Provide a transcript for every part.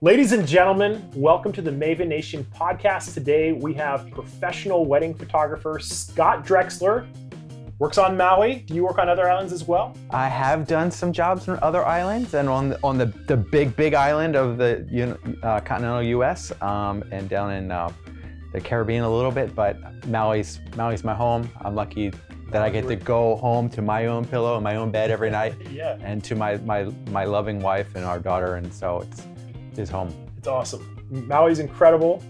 Ladies and gentlemen, welcome to the Maven Nation podcast. Today we have professional wedding photographer Scott Drexler. Works on Maui. Do you work on other islands as well? I have done some jobs on other islands and on the, on the, the big, big island of the uh, continental U.S. Um, and down in uh, the Caribbean a little bit, but Maui's, Maui's my home. I'm lucky that I get to go home to my own pillow and my own bed every night yeah. and to my, my, my loving wife and our daughter. And so it's, his home. It's awesome. Maui's incredible.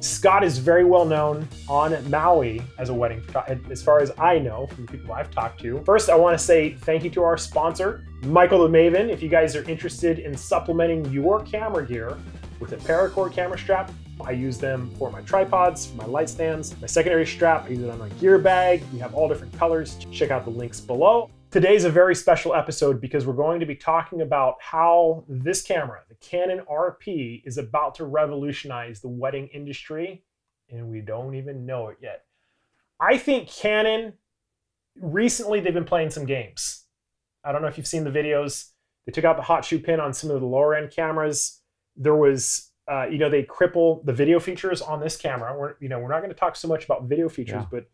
Scott is very well known on Maui as a wedding as far as I know from the people I've talked to. First, I want to say thank you to our sponsor, Michael the Maven. If you guys are interested in supplementing your camera gear with a paracord camera strap, I use them for my tripods, for my light stands, my secondary strap, I use it on my gear bag. We have all different colors. Check out the links below. Today's a very special episode because we're going to be talking about how this camera, the Canon RP, is about to revolutionize the wedding industry, and we don't even know it yet. I think Canon, recently they've been playing some games. I don't know if you've seen the videos. They took out the hot shoe pin on some of the lower end cameras. There was, uh, you know, they cripple the video features on this camera. We're, you know, we're not going to talk so much about video features, yeah. but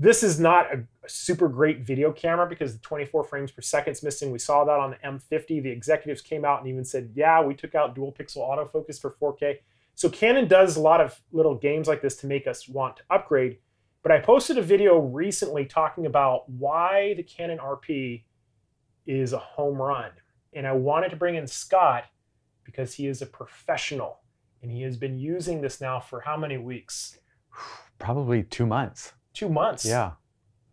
this is not a, super great video camera because the 24 frames per second is missing. We saw that on the M50. The executives came out and even said, yeah, we took out dual pixel autofocus for 4K. So Canon does a lot of little games like this to make us want to upgrade. But I posted a video recently talking about why the Canon RP is a home run. And I wanted to bring in Scott because he is a professional and he has been using this now for how many weeks? Probably two months two months. Yeah.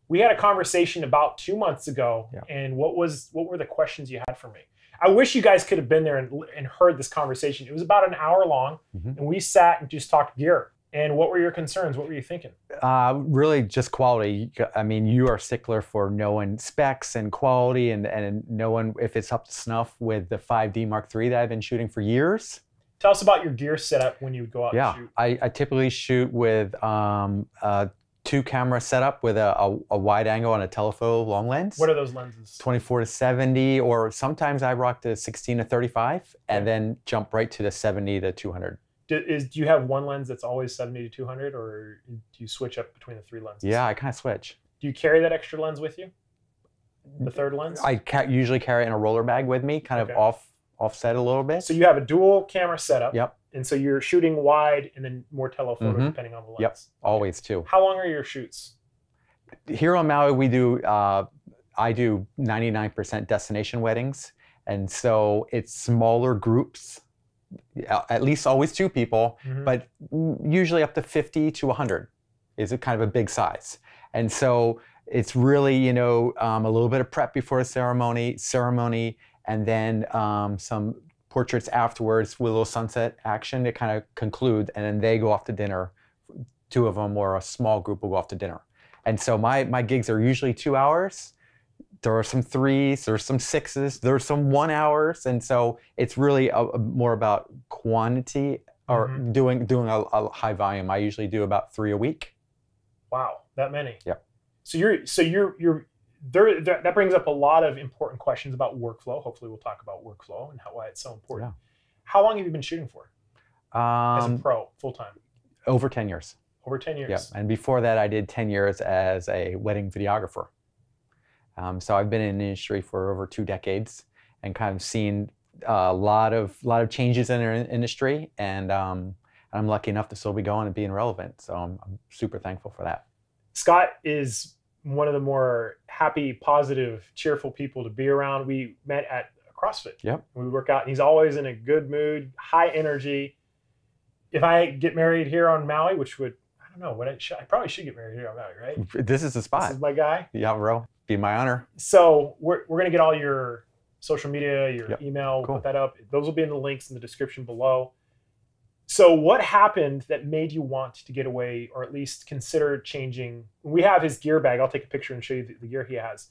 We had a conversation about two months ago, yeah. and what was what were the questions you had for me? I wish you guys could have been there and, and heard this conversation. It was about an hour long, mm-hmm. and we sat and just talked gear. And what were your concerns? What were you thinking? Uh, really, just quality. I mean, you are stickler for knowing specs and quality, and and knowing if it's up to snuff with the 5D Mark III that I've been shooting for years. Tell us about your gear setup when you go out. Yeah, I, I, typically shoot with um, uh, two camera setup with a, a, a, wide angle and a telephoto long lens. What are those lenses? 24 to 70, or sometimes I rock the 16 to 35 and okay. then jump right to the 70 to 200. Do, is, do you have one lens that's always 70 to 200 or do you switch up between the three lenses? Yeah, I kind of switch. Do you carry that extra lens with you? The third lens? I ca- usually carry it in a roller bag with me, kind of off offset a little bit. So you have a dual camera setup. Yep. And so you're shooting wide and then more telephoto mm-hmm. depending on the lens. Yep, always too. How long are your shoots? Here on Maui, we do, uh, I do 99% destination weddings. And so it's smaller groups, at least always two people, mm-hmm. but usually up to 50 to 100 is a kind of a big size. And so it's really, you know, um, a little bit of prep before a ceremony, ceremony, and then um, some portraits afterwards with a little sunset action to kind of conclude, and then they go off to dinner. Two of them or a small group will go off to dinner. And so my, my gigs are usually two hours. There are some threes, there's some sixes, there's some one hours. And so it's really a, a more about quantity or mm-hmm. doing doing a, a, high volume. I usually do about three a week. Wow, that many. Yeah. So you're so you're you're there, that brings up a lot of important questions about workflow. Hopefully, we'll talk about workflow and how, why it's so important. Yeah. How long have you been shooting for? Um, as a um, pro, full time? Over 10 years. Over 10 years. Yeah. And before that, I did 10 years as a wedding videographer. Um, so I've been in the industry for over two decades and kind of seen a lot of lot of changes in our industry, and um, I'm lucky enough to still be going and being relevant. So I'm, I'm super thankful for that. Scott is one of the more happy, positive, cheerful people to be around. We met at CrossFit. Yep. We work out, and he's always in a good mood, high energy. If I get married here on Maui, which would I don't know what I should, I probably should get married here on Maui, right? This is the spot. This is my guy. Yeah, bro. Be my honor. So we're we're gonna get all your social media, your yep. email, cool. put that up. Those will be in the links in the description below. So, what happened that made you want to get away, or at least consider changing? We have his gear bag. I'll take a picture and show you the, the gear he has.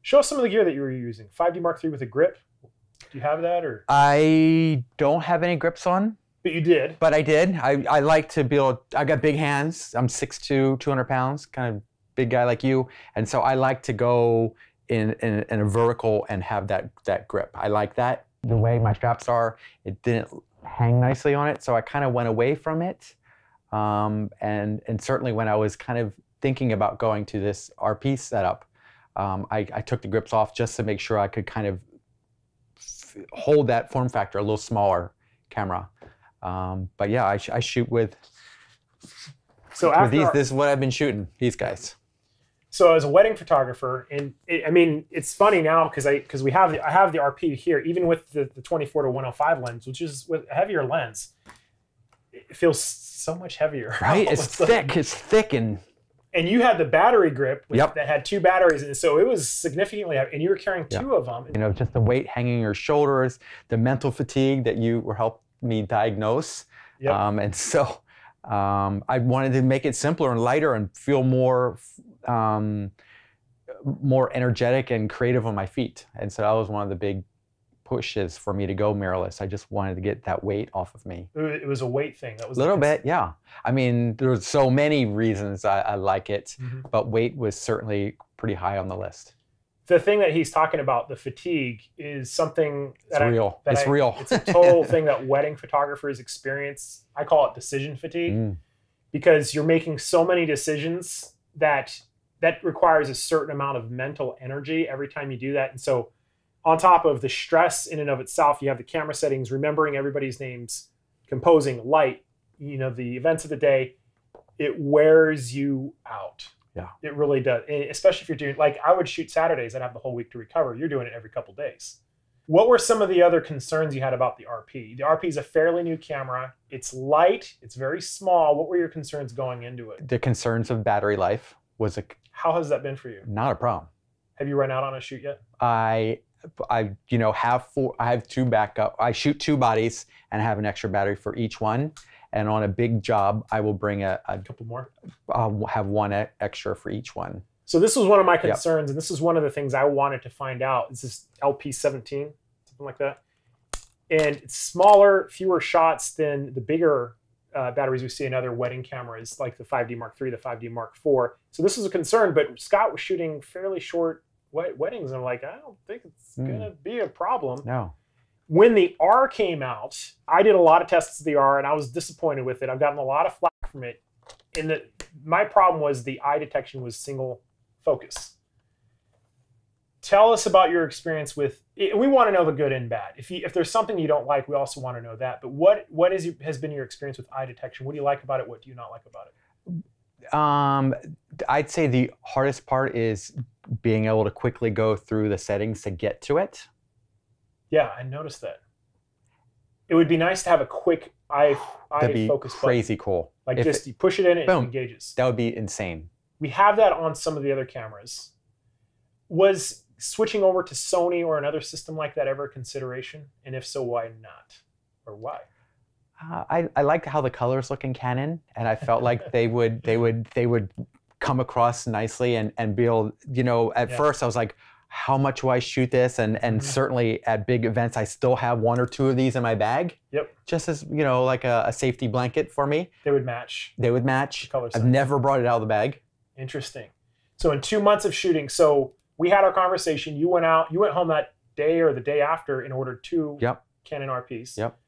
Show us some of the gear that you were using. 5D Mark III with a grip. Do you have that, or I don't have any grips on. But you did. But I did. I, I like to build. I got big hands. I'm 6'2", 200 pounds, kind of big guy like you, and so I like to go in, in, in a vertical and have that that grip. I like that the way my straps are. It didn't hang nicely on it. So I kind of went away from it. Um, and, and certainly when I was kind of thinking about going to this RP setup, um, I, I, took the grips off just to make sure I could kind of hold that form factor a little smaller camera. Um, but yeah, I, sh I, shoot with. So with these, our, this is what I've been shooting. These guys. So as a wedding photographer, and it, I mean, it's funny now because I because we have the, I have the RP here, even with the, the 24 to 105 lens, which is with a heavier lens, it feels so much heavier. Right, it's thick. It's thick and. And you had the battery grip yep. that had two batteries, and so it was significantly heavy. And you were carrying two yep. of them. You know, just the weight hanging your shoulders, the mental fatigue that you were helped me diagnose, yep. um, and so um, I wanted to make it simpler and lighter and feel more um, more energetic and creative on my feet. And so that was one of the big pushes for me to go mirrorless. I just wanted to get that weight off of me. It was a weight thing. That was a little bit, yeah. I mean, there's so many reasons I, I like it, mm-hmm. but weight was certainly pretty high on the list. The thing that he's talking about, the fatigue, is something that it's real. I, that it's I, real. It's a total thing that wedding photographers experience. I call it decision fatigue mm. because you're making so many decisions that that requires a certain amount of mental energy every time you do that. And so, on top of the stress in and of itself, you have the camera settings, remembering everybody's names, composing, light, you know, the events of the day. It wears you out. Yeah. It really does. And especially if you're doing, like, I would shoot Saturdays and have the whole week to recover. You're doing it every couple days. What were some of the other concerns you had about the RP? The RP is a fairly new camera. It's light, it's very small. What were your concerns going into it? The concerns of battery life was a how has that been for you? Not a problem. Have you run out on a shoot yet? I I you know have four I have two backup. I shoot two bodies and have an extra battery for each one. And on a big job, I will bring a, a couple more. I'll have one extra for each one. So this was one of my concerns, yep. and this is one of the things I wanted to find out. Is this LP17, something like that, and it's smaller, fewer shots than the bigger uh, batteries we see in other wedding cameras, like the 5D Mark III, the 5D Mark IV. So this was a concern, but Scott was shooting fairly short weddings, and I'm like, I don't think it's mm. gonna be a problem. No. When the R came out, I did a lot of tests of the R, and I was disappointed with it. I've gotten a lot of flack from it. And the, my problem was the eye detection was single focus tell us about your experience with we want to know the good and bad. If you, if there's something you don't like we also want to know that but what what is has been your experience with eye detection? What do you like about it? What do you not like about it? Um, i'd say the hardest part is being able to quickly go through the settings to get to it. Yeah i noticed that. It would be nice to have a quick eye eye That'd be focus crazy button. cool. Like if just it, you push it in and it engages. That would be insane. We have that on some of the other cameras. Was switching over to Sony or another system like that ever a consideration? And if so, why not? Or why? Uh, I, I liked how the colors look in Canon, and I felt like they would they would they would come across nicely and and be able you know at yeah. first I was like how much do I shoot this and and mm-hmm. certainly at big events I still have one or two of these in my bag yep just as you know like a, a safety blanket for me they would match they would match the I've never brought it out of the bag interesting so in two months of shooting so we had our conversation. You went out, you went home that day or the day after in order to yep. Canon RPs. Yep.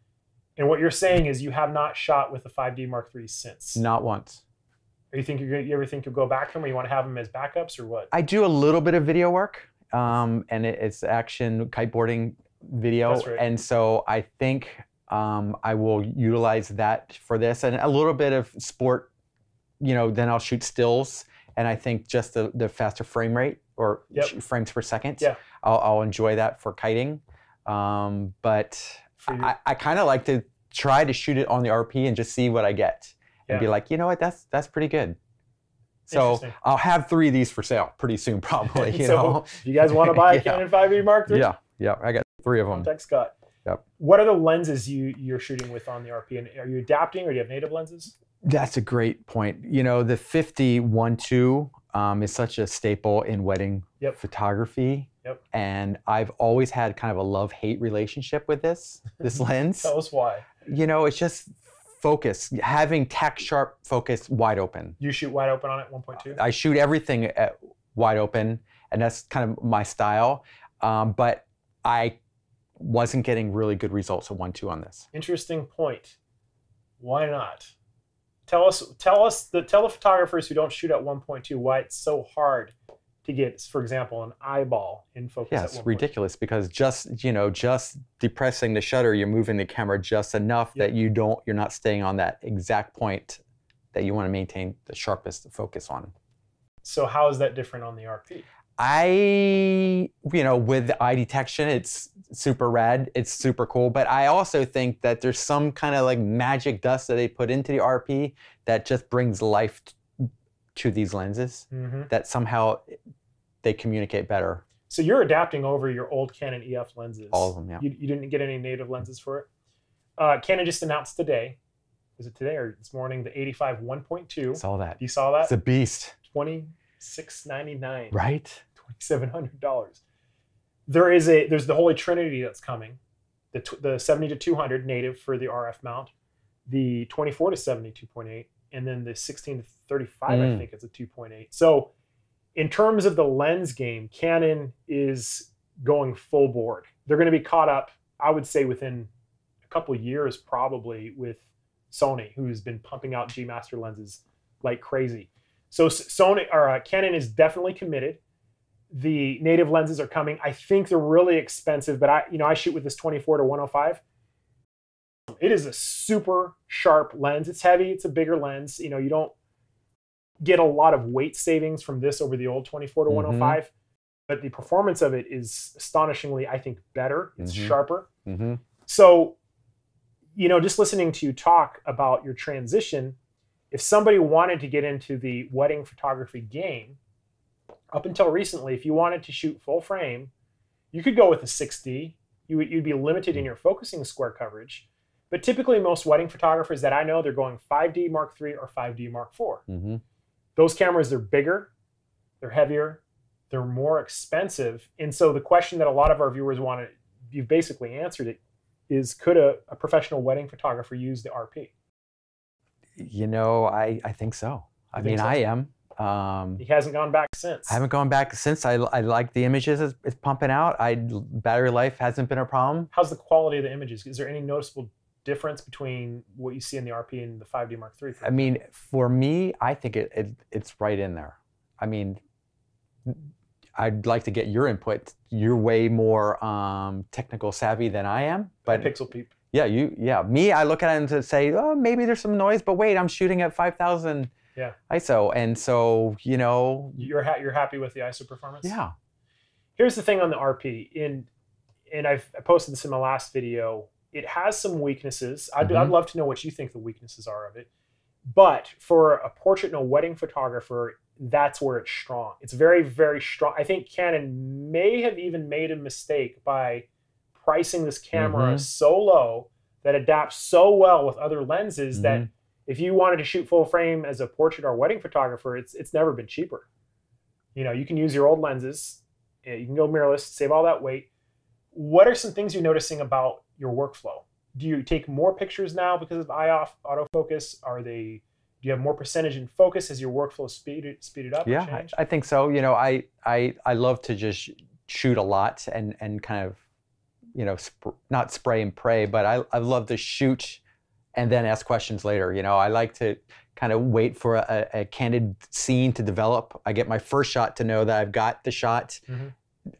And what you're saying is you have not shot with the 5D Mark III since. Not once. Are you think you're, you ever think you'll go back to them, or you want to have them as backups, or what? I do a little bit of video work, um, and it, it's action kiteboarding video, right. and so I think um, I will utilize that for this, and a little bit of sport. You know, then I'll shoot stills, and I think just the, the faster frame rate or yep. frames per second. Yeah. I'll, I'll enjoy that for kiting. Um, but I, I kind of like to try to shoot it on the RP and just see what I get and be like, you know what, that's that's pretty good. So I'll have three of these for sale pretty soon, probably. You so know, if you guys want to buy a Canon 5D Mark III, yeah, yeah, I got three of them. Contact Scott. Yep. What are the lenses you you're shooting with on the RP? And are you adapting, or do you have native lenses? That's a great point. You know, the 50 1.2 um, is such a staple in wedding yep. photography. Yep. And I've always had kind of a love hate relationship with this this lens. Tell us why. You know, it's just focus, having tack sharp focus wide open. You shoot wide open on it 1.2? I shoot everything at wide open, and that's kind of my style. Um, but I wasn't getting really good results at one two on this. Interesting point. Why not? Tell us, tell us the tell the photographers who don't shoot at 1.2 why it's so hard to get, for example, an eyeball in focus. Yeah, it's ridiculous because just you know, just depressing the shutter, you're moving the camera just enough yep. that you don't, you're not staying on that exact point that you want to maintain the sharpest focus on. So how is that different on the RP? I, you know, with the eye detection, it's super rad. It's super cool. But I also think that there's some kind of like magic dust that they put into the RP that just brings life to these lenses mm-hmm. that somehow they communicate better. So you're adapting over your old Canon EF lenses. All of them, yeah. You, you didn't get any native lenses for it. Uh, Canon just announced today. is it today or this morning? The 85 1.2. Saw that. You saw that? It's a beast. 26.99. Right $2,700. There is a there's the Holy Trinity that's coming, the the 70 to 200 native for the RF mount, the 24 to 72.8, and then the 16 to 35 mm. I think it's a 2.8. So in terms of the lens game, Canon is going full board. They're going to be caught up, I would say, within a couple years probably with Sony, who's been pumping out G Master lenses like crazy. So Sony or uh, Canon is definitely committed the native lenses are coming. I think they're really expensive, but I, you know, I shoot with this 24 to 105. It is a super sharp lens. It's heavy. It's a bigger lens. You know, you don't get a lot of weight savings from this over the old 24 to mm-hmm. 105, but the performance of it is astonishingly, I think, better. It's mm-hmm. sharper. Mm-hmm. So, you know, just listening to you talk about your transition, if somebody wanted to get into the wedding photography game, up until recently, if you wanted to shoot full frame, you could go with a 6D. You would, you'd be limited in your focusing square coverage. But typically, most wedding photographers that I know, they're going 5D Mark III or 5D Mark IV. Mm-hmm. Those cameras, they're bigger, they're heavier, they're more expensive. And so the question that a lot of our viewers want to, you've basically answered it, is could a, a professional wedding photographer use the RP? You know, I, I think so. I mean, so? I am. Um, he hasn't gone back since. I haven't gone back since. I, I like the images it's, it's, pumping out. I battery life hasn't been a problem. How's the quality of the images? Is there any noticeable difference between what you see in the RP and the 5D Mark III? I mean, for me, I think it, it it's right in there. I mean, I'd like to get your input. You're way more um, technical savvy than I am, but pixel peep. Yeah, you. Yeah, me. I look at it and say, oh, maybe there's some noise, but wait, I'm shooting at 5,000 yeah. ISO. And so, you know, you're ha- you're happy with the ISO performance. Yeah. Here's the thing on the RP. In and I've I posted this in my last video. It has some weaknesses. I'd, mm-hmm. I'd love to know what you think the weaknesses are of it. But for a portrait and a wedding photographer, that's where it's strong. It's very, very strong. I think Canon may have even made a mistake by pricing this camera mm-hmm. so low that adapts so well with other lenses mm-hmm. that if you wanted to shoot full frame as a portrait or wedding photographer, it's it's never been cheaper. You know, you can use your old lenses. Eh, you can go mirrorless, save all that weight. What are some things you're noticing about your workflow? Do you take more pictures now because of eye off autofocus? Are they do you have more percentage in focus as your workflow speeded speeded up? Yeah, I, I, think so. You know, I I I love to just shoot a lot and and kind of you know sp- not spray and pray, but I I love to shoot and then ask questions later. You know, I like to kind of wait for a, a, candid scene to develop. I get my first shot to know that I've got the shot. Mm-hmm.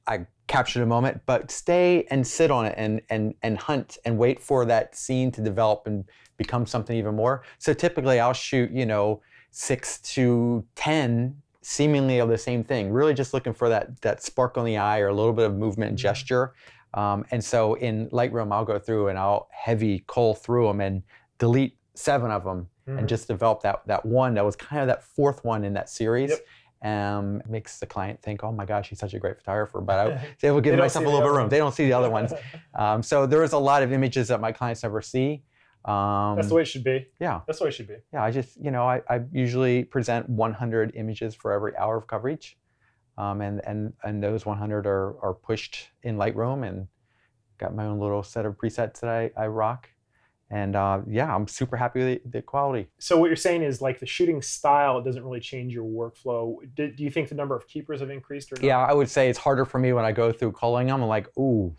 I captured a moment, but stay and sit on it and and and hunt and wait for that scene to develop and become something even more. So typically, I'll shoot you know six to ten seemingly of the same thing. Really, just looking for that that spark on the eye or a little bit of movement and mm-hmm. gesture. Um, and so in Lightroom, I'll go through and I'll heavy cull through them and delete seven of them mm-hmm. and just develop that that one that was kind of that fourth one in that series. Yep. Um, makes the client think, oh my gosh, he's such a great photographer. But I was able to give myself a little bit of room. They don't see the other ones. Um, so there is a lot of images that my clients never see. Um, That's the way it should be. Yeah. That's the way it should be. Yeah. I just, you know, I, I usually present 100 images for every hour of coverage. Um, and, and, and those 100 are, are pushed in Lightroom and got my own little set of presets that I, I rock and uh, yeah, I'm super happy with the, the, quality. So what you're saying is like the shooting style doesn't really change your workflow. Do, do you think the number of keepers have increased or not? Yeah, I would say it's harder for me when I go through culling them. I'm like, ooh,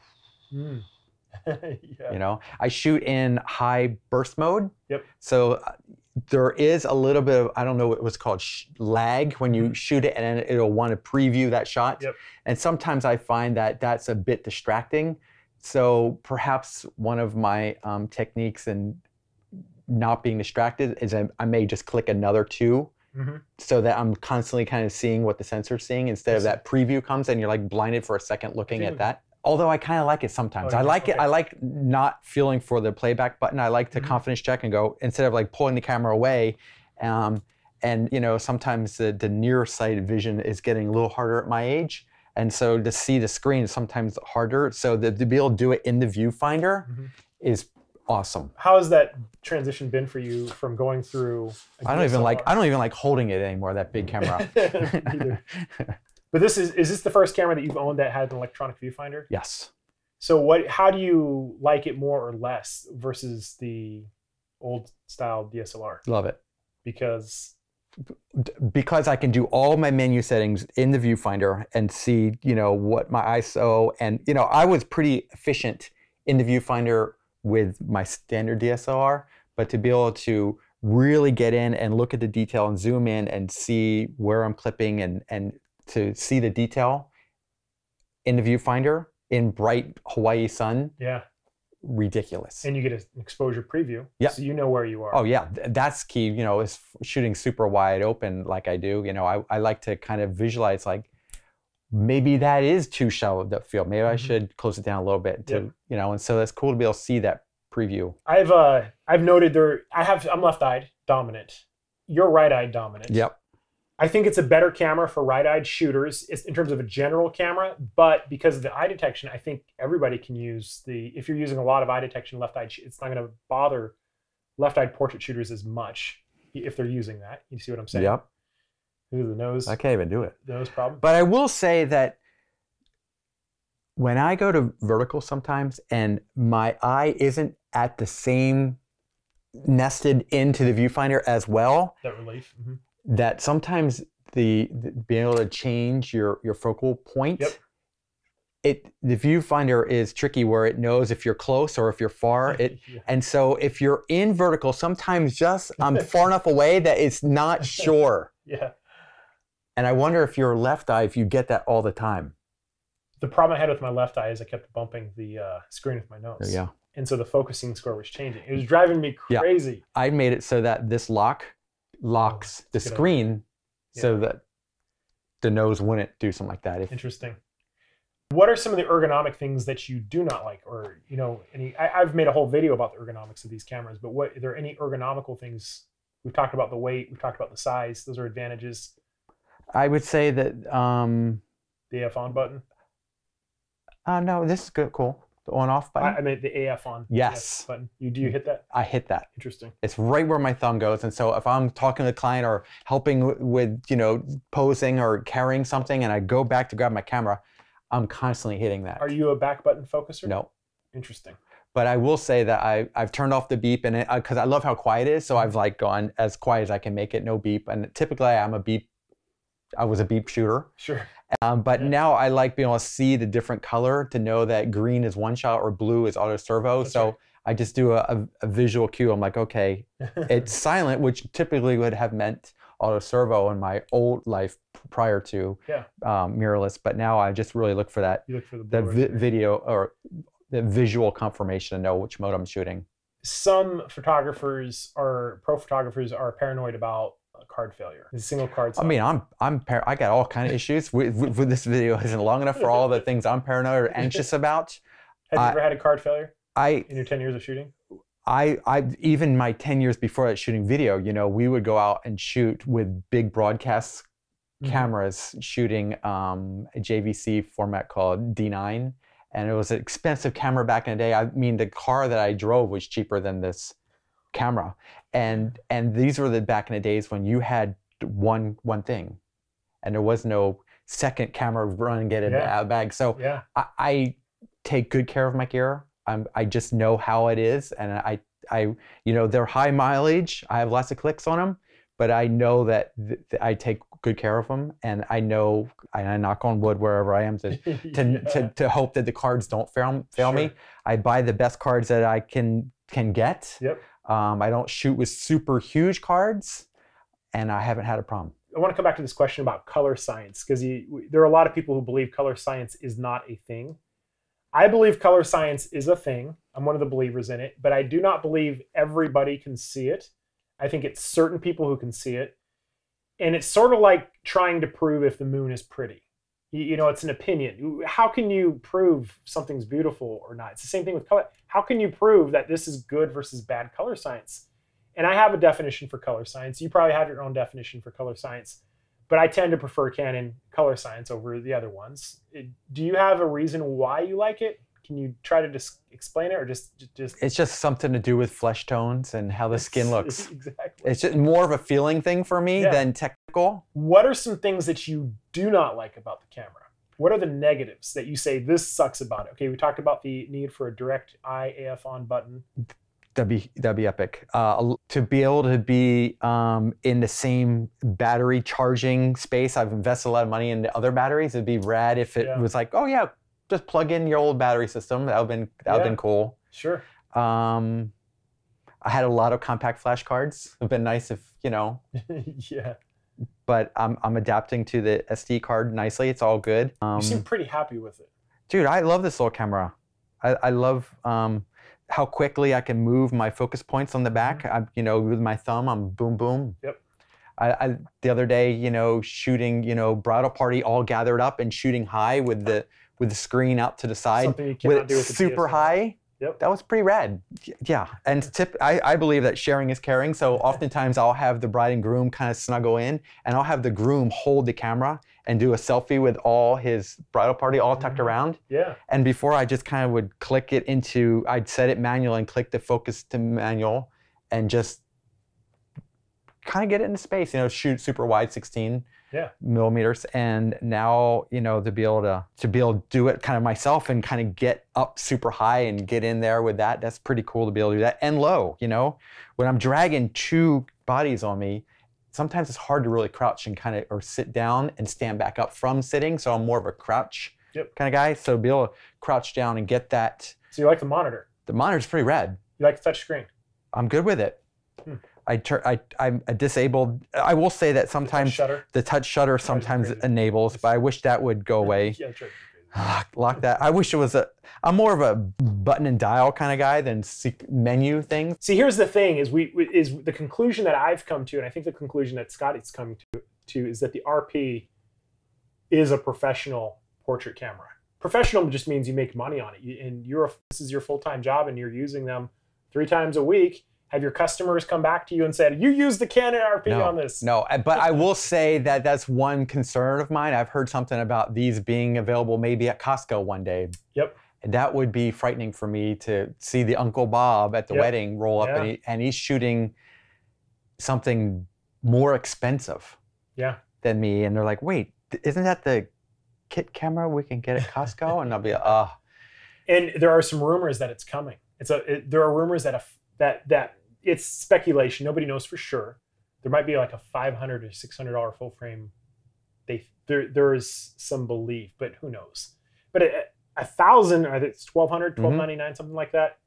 mm. yeah. You know, I shoot in high burst mode. Yep. So uh, there is a little bit of I don't know what it was called sh- lag when you shoot it, and it'll want to preview that shot. Yep. And sometimes I find that that's a bit distracting. So perhaps one of my um, techniques in not being distracted is I, I may just click another two Mhm. so that I'm constantly kind of seeing what the sensor's seeing instead of that preview comes and you're like blinded for a second looking at that. Although I kind of like it sometimes. Oh, I like it. I like not feeling for the playback button. I like to Mhm. confidence check and go instead of like pulling the camera away. Um, and you know sometimes the, the near sight vision is getting a little harder at my age. And so to see the screen is sometimes harder. So the, to be able to do it in the viewfinder Mhm. is awesome. How has that transition been for you from going through? I don't even like I don't even like holding it anymore. That big camera. But this is is this the first camera that you've owned that had an electronic viewfinder? yes. So what? How do you like it more or less versus the old style DSLR? Love it. Because because I can do all my menu settings in the viewfinder and see, you know, what my ISO and you know, I was pretty efficient in the viewfinder with my standard DSLR, but to be able to really get in and look at the detail and zoom in and see where I'm clipping and and to see the detail in the viewfinder in bright Hawaii sun, yeah, ridiculous. and you get an exposure preview. Yeah. So you know where you are. Oh yeah, that's key. You know, is shooting super wide open like I do. You know, I, I like to kind of visualize like maybe that is too shallow depth field. Maybe I Mhm. should close it down a little bit to Yep. you know. And so that's cool to be able to see that preview. I've uh I've noted there. I have I'm left-eyed dominant. You're right-eyed dominant. Yep. I think it's a better camera for right-eyed shooters in terms of a general camera, but because of the eye detection, I think everybody can use the. If you're using a lot of eye detection left-eyed, it's not going to bother left-eyed portrait shooters as much if they're using that. You see what I'm saying? Yep. Look the nose. I can't even do it. Nose problem. But I will say that when I go to vertical sometimes and my eye isn't at the same nested into the viewfinder as well, that relief. Mhm. That sometimes the, the being able to change your your focal point Yep. it the viewfinder is tricky where it knows if you're close or if you're far it Yeah. and so if you're in vertical sometimes just i'm far enough away that it's not sure yeah. and i wonder if your left eye if you get that all the time The problem I had with my left eye is I kept bumping the uh, screen with my nose. yeah And so the focusing score was changing. It was driving me crazy Yeah. crazy. i made it so that this lock locks the good idea. screen so Yeah. that the nose wouldn't do something like that if Interesting. What are some of the ergonomic things that you do not like, or you know, any? I, I've made a whole video about the ergonomics of these cameras, but what are there any ergonomical things? We've talked about the weight. We've talked about the size. Those are advantages. i would say that um The AF on button. uh, no this is good cool the on off button I, I meant the AF on. Yes. Button. You do you hit that? I hit that. Interesting. It's right where my thumb goes. And so if I'm talking to the client or helping with, you know, posing or carrying something and I go back to grab my camera, I'm constantly hitting that. Are you a back button focuser? No. Interesting. But I will say that I, I've turned off the beep and it, because I love how quiet it is. So I've like gone as quiet as I can make it, no beep. And typically I'm a beep, I was a beep shooter. Sure. Um, but Yeah. now I like being able to see the different color to know that green is one shot or blue is auto servo. That's so right. I just do a, a, visual cue. I'm like, okay, it's silent, which typically would have meant auto servo in my old life prior to Yeah. um, mirrorless. But now I just really look for that look for the, the vi- video or the visual confirmation to know which mode I'm shooting. Some photographers or pro photographers are paranoid about card failure. Single cards. I mean, I'm I'm par- I got all kind of issues. with, with, with this video isn't long enough for all the things I'm paranoid or anxious about. have you ever had a card failure I in your ten years of shooting? I, I even my 10 years before that shooting video, you know, we would go out and shoot with big broadcast Mhm. cameras shooting um, a JVC format called D9. And it was an expensive camera back in the day. I mean, the car that I drove was cheaper than this camera. And and these were the back in the days when you had one one thing, and there was no second camera run and get it Yeah. out of bag. So Yeah. I, I take good care of my gear. I'm, I just know how it is, and I, I, you know, they're high mileage. I have lots of clicks on them, but I know that th- I take good care of them, and I know and I knock on wood wherever I am to to, Yeah. to, to hope that the cards don't fail fail me. I buy the best cards that I can can get. Yep. Um, I don't shoot with super huge cards, and I haven't had a problem. I want to come back to this question about color science because there are a lot of people who believe color science is not a thing. I believe color science is a thing. I'm one of the believers in it, but I do not believe everybody can see it. I think it's certain people who can see it. And it's sort of like trying to prove if the moon is pretty. You, know, it's an opinion. How can you prove something's beautiful or not? It's the same thing with color. How can you prove that this is good versus bad color science? And I have a definition for color science. You probably have your own definition for color science, but I tend to prefer Canon color science over the other ones. Do you have a reason why you like it? Can you try to just explain it, or just just? It's just something to do with flesh tones and how the skin looks. exactly. It's just more of a feeling thing for me Yeah. than technical. What are some things that you do not like about the camera? What are the negatives that you say this sucks about it? Okay, we talked about the need for a direct eye AF on button. That'd be that'd be epic. Uh, to be able to be um, in the same battery charging space, I've invested a lot of money into other batteries. It'd be rad if it Yeah. was like, oh yeah, just plug in your old battery system. That would been that would Yeah. been cool. Sure. Um, I had a lot of compact flash cards. It'd been nice if you know, yeah. but I'm I'm adapting to the SD card nicely. It's all good. Um, You seem pretty happy with it. dude, I love this little camera. I, I love um, how quickly I can move my focus points on the back. I, you know, with my thumb, I'm boom, boom. Yep. I, I the other day, you know, shooting, you know, bridal party all gathered up and shooting high with the with the screen out to the side Something you with do with super high. Yep. That was pretty rad. Yeah, and tip. I, I believe that sharing is caring. So oftentimes I'll have the bride and groom kind of snuggle in, and I'll have the groom hold the camera and do a selfie with all his bridal party all tucked Mhm. around. Yeah. And before I just kind of would click it into, I'd set it manual and click the focus to manual and just kind of get it into space, you know, shoot super wide 16 Yeah. millimeters. And now, you know, to be able to, to be able to do it kind of myself and kind of get up super high and get in there with that, that's pretty cool to be able to do that. And low, you know, when I'm dragging two bodies on me, sometimes it's hard to really crouch and kind of, or sit down and stand back up from sitting. So I'm more of a crouch Yep. kind of guy. So be able to crouch down and get that. So you like the monitor? The monitor's pretty rad. You like the touch screen? I'm good with it. I tur- I I'm a disabled. I will say that The touch sometimes shutter. the touch shutter sometimes enables, but I wish that would go away. Yeah. Lock, lock that. I wish it was a. I'm more of a button and dial kind of guy than menu things. See, here's the thing: is we is the conclusion that I've come to, and I think the conclusion that Scott is coming to, to is that the RP is a professional portrait camera. Professional just means you make money on it, and you're a, this is your full time job, and you're using them three times a week. Have your customers come back to you and said, "You use the Canon RP No, on this"? No, uh, but I will say that that's one concern of mine. I've heard something about these being available maybe at Costco one day. Yep. And that would be frightening for me to see the Uncle Bob at the Yep. wedding roll up and, he, and he's shooting something more expensive Yeah. than me. And they're like, wait, isn't that the kit camera we can get at Costco? And I'll be, like, ah, and there are some rumors that it's coming. It's a it, there are rumors that a, that that it's speculation. Nobody knows for sure. There might be like a five hundred or six hundred dollar full frame. They there there is some belief, but who knows? But a, a thousand or it's 1200 Mhm. 1299 something like that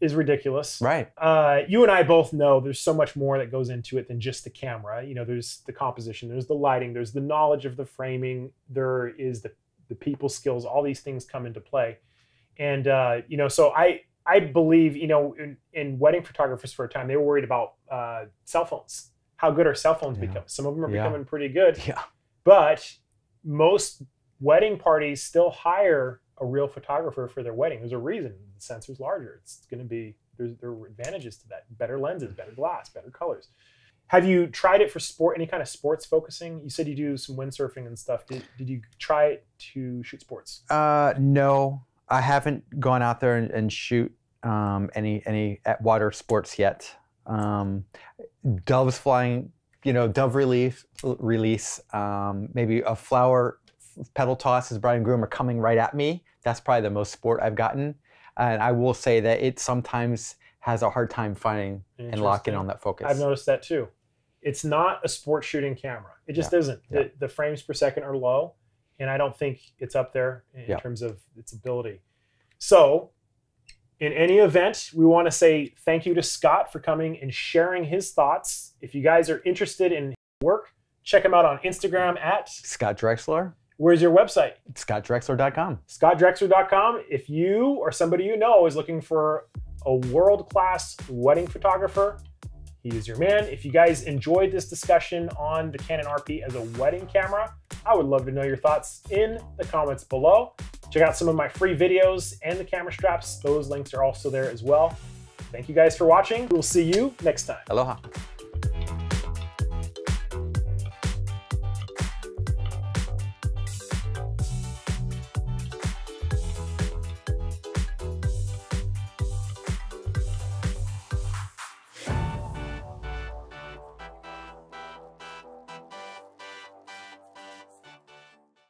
is ridiculous. right. Uh, you and I both know there's so much more that goes into it than just the camera. You know, there's the composition, there's the lighting, there's the knowledge of the framing, there is the the people skills. All these things come into play, and uh, you know, so I I believe you know in, in wedding photographers for a time they were worried about uh, cell phones. How good are cell phones Yeah. become? Some of them are Yeah. becoming pretty good, Yeah. but most wedding parties still hire a real photographer for their wedding. There's a reason the sensor's larger. It's going to be there's there are advantages to that. Better lenses, better glass, better colors. Have you tried it for sport? Any kind of sports focusing? You said you do some windsurfing and stuff. Did, did you try it to shoot sports? Uh, no, I haven't gone out there and, and shoot um, any any at water sports yet. Um, doves flying, you know, dove release release. Um, maybe a flower petal toss as bride and groom are coming right at me. That's probably the most sport I've gotten, and I will say that it sometimes has a hard time finding and locking on that focus. I've noticed that too. it's not a sport shooting camera. It just isn't. Yeah. The, the frames per second are low, and I don't think it's up there in Yeah. terms of its ability. So, in any event, we want to say thank you to Scott for coming and sharing his thoughts. If you guys are interested in work, check him out on Instagram at Scott Drexler, where's your website? scottdrexler.com. scottdrexler.com. If you or somebody you know is looking for a world class wedding photographer, he is your man. If you guys enjoyed this discussion on the Canon RP as a wedding camera, I would love to know your thoughts in the comments below. Check out some of my free videos and the camera straps. Those links are also there as well. Thank you guys for watching. We'll see you next time. Aloha.